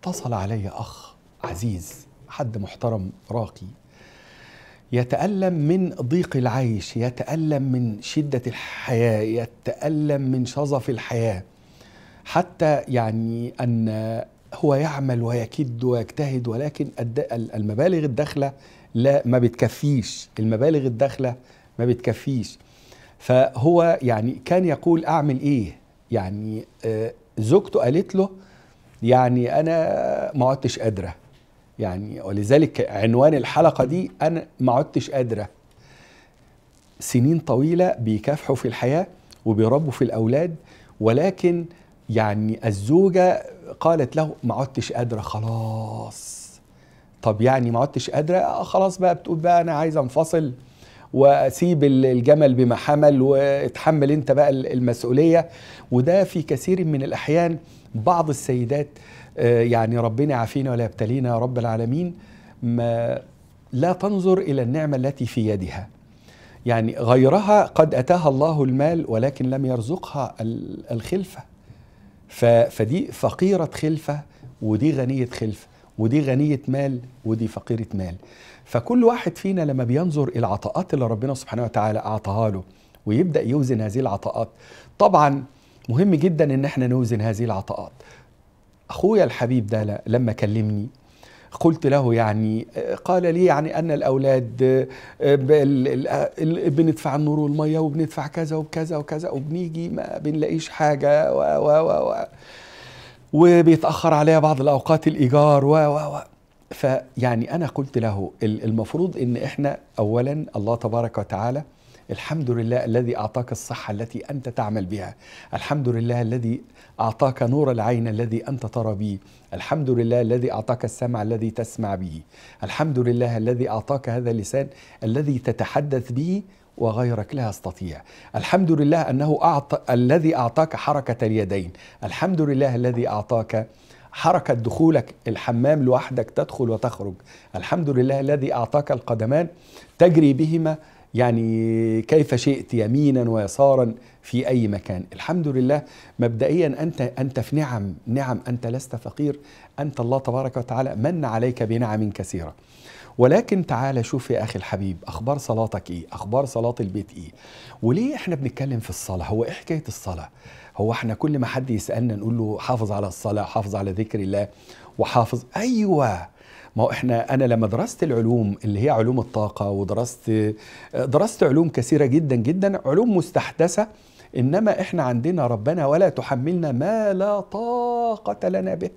اتصل علي أخ عزيز حد محترم راقي يتألم من ضيق العيش يتألم من شدة الحياة يتألم من شظف الحياة حتى يعني أن هو يعمل ويكد ويجتهد ولكن المبالغ الداخلة لا ما بتكفيش المبالغ الداخلة ما بتكفيش. فهو يعني كان يقول أعمل إيه؟ يعني زوجته قالت له يعني أنا ما عدتش قادرة. يعني ولذلك عنوان الحلقة دي أنا ما عدتش قادرة. سنين طويلة بيكافحوا في الحياة وبيربوا في الأولاد ولكن يعني الزوجة قالت له ما عدتش قادرة خلاص. طب يعني ما عدتش قادرة؟ آه خلاص بقى بتقول بقى أنا عايز أنفصل. واسيب الجمل بما حمل واتحمل انت بقى المسؤولية. وده في كثير من الأحيان بعض السيدات يعني ربنا يعافينا ولا يبتلينا يا رب العالمين ما لا تنظر إلى النعمة التي في يدها. يعني غيرها قد أتاها الله المال ولكن لم يرزقها الخلفة. فدي فقيرة خلفة ودي غنية خلفة. ودي غنية مال ودي فقيرة مال. فكل واحد فينا لما بينظر العطاءات اللي ربنا سبحانه وتعالى أعطاها له ويبدأ يوزن هذه العطاءات طبعا مهم جدا إن إحنا نوزن هذه العطاءات. أخويا الحبيب ده لما كلمني قلت له يعني قال لي يعني أن الأولاد بندفع النور والميه وبندفع كذا وكذا وكذا وبنيجي ما بنلاقيش حاجة و و و و وبيتأخر عليها بعض الأوقات الإيجار و و و. فيعني أنا قلت له المفروض إن إحنا اولا الله تبارك وتعالى الحمد لله الذي أعطاك الصحة التي أنت تعمل بها. الحمد لله الذي أعطاك نور العين الذي أنت ترى به. الحمد لله الذي أعطاك السمع الذي تسمع به. الحمد لله الذي أعطاك هذا اللسان الذي تتحدث به وغيرك لا يستطيع. الحمد لله أنه اعطى الذي أعطاك حركة اليدين. الحمد لله الذي أعطاك حركة دخولك الحمام لوحدك تدخل وتخرج. الحمد لله الذي أعطاك القدمان تجري بهما يعني كيف شئت يمينا ويسارا في أي مكان. الحمد لله مبدئيا أنت أنت في نعم نعم أنت لست فقير. أنت الله تبارك وتعالى من عليك بنعم كثيرة. ولكن تعالى شوف يا أخي الحبيب أخبار صلاتك إيه؟ أخبار صلاة البيت إيه؟ وليه إحنا بنتكلم في الصلاة؟ هو إيه حكاية الصلاة؟ هو إحنا كل ما حد يسألنا نقول له حافظ على الصلاة حافظ على ذكر الله وحافظ؟ أيوه. ما هو إحنا أنا لما درست العلوم اللي هي علوم الطاقة ودرست درست علوم كثيرة جدا جدا علوم مستحدثة إنما إحنا عندنا ربنا ولا تحملنا ما لا طاقة لنا به.